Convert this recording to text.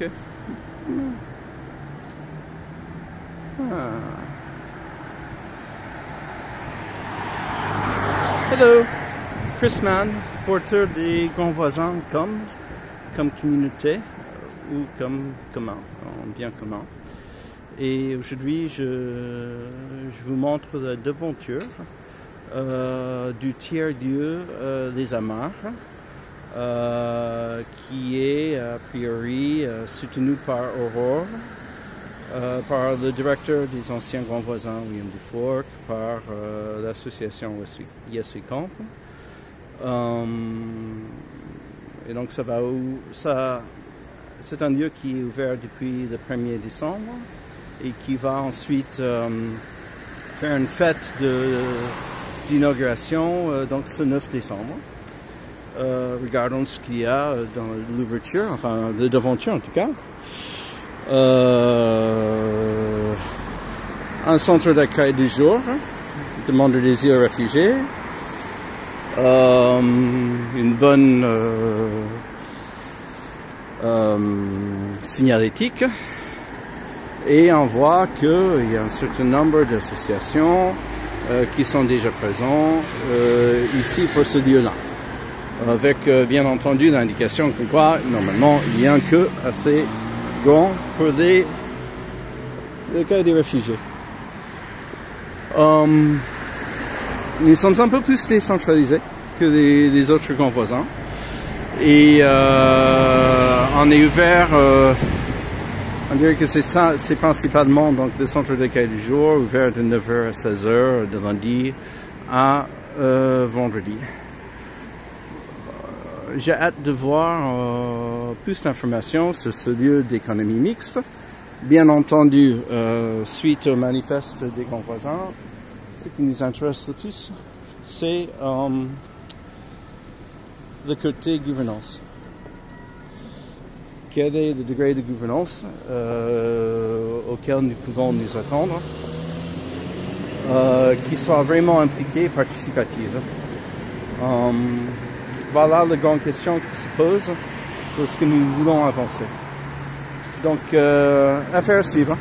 Ah. Hello, Chris Mann, porteur des grands voisins comme, comme communauté euh, ou comme commun, en bien commun. Et aujourd'hui, je, je vous montre la devanture euh, du tiers-dieu euh, des Amars, euh, qui est a priori euh, soutenu par Aurore, euh, par le directeur des anciens grands voisins, William Dufour, par euh, l'association Yes We Camp. Et donc ça va où ça c'est un lieu qui est ouvert depuis le 1er décembre et qui va ensuite faire une fête d'inauguration donc ce 9 décembre. Euh, regardons ce qu'il y a euh, dans l'ouverture, enfin de devanture en tout cas. Euh, un centre d'accueil du jour, demandeurs des îles réfugiés, euh, une bonne signalétique et on voit qu'il y a un certain nombre d'associations qui sont déjà présents ici pour ce lieu-là. Avec euh, bien entendu l'indication que quoi, normalement, il n'y a que assez grand pour des, les cas des réfugiés. Um, nous sommes un peu plus décentralisés que les, les autres grands voisins. Et euh, on est ouvert, euh, on dirait que c'est ça, c'est principalement donc le centre d'accueil du jour, ouvert de 9h à 16h de lundi à euh, vendredi. J'ai hâte de voir euh, plus d'informations sur ce lieu d'économie mixte. Bien entendu, euh, suite au manifeste des grands voisins, ce qui nous intéresse le plus, c'est euh, le côté gouvernance. Quel est le degré de gouvernance auquel nous pouvons nous attendre, qui soit vraiment impliqué, participative. Euh, voilà la grande question qui se pose que nous voulons avancer. Donc, euh, affaire à.